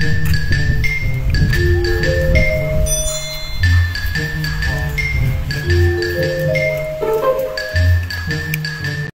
Thank you.